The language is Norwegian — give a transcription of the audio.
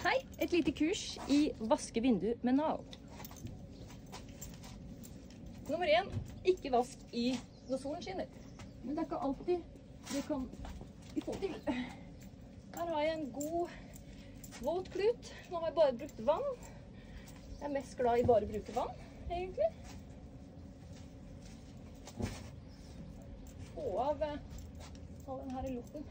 Hei, et lite kurs i vaske vindu med Nav. Nummer én, ikke vask i når solen skinner. Men det er ikke alltid det kan vi få til. Her har jeg en god våt klut. Nå har jeg bare brukt vann. Jeg er mest glad i bare å bruke vann, egentlig. Få av eh, all den her lorten.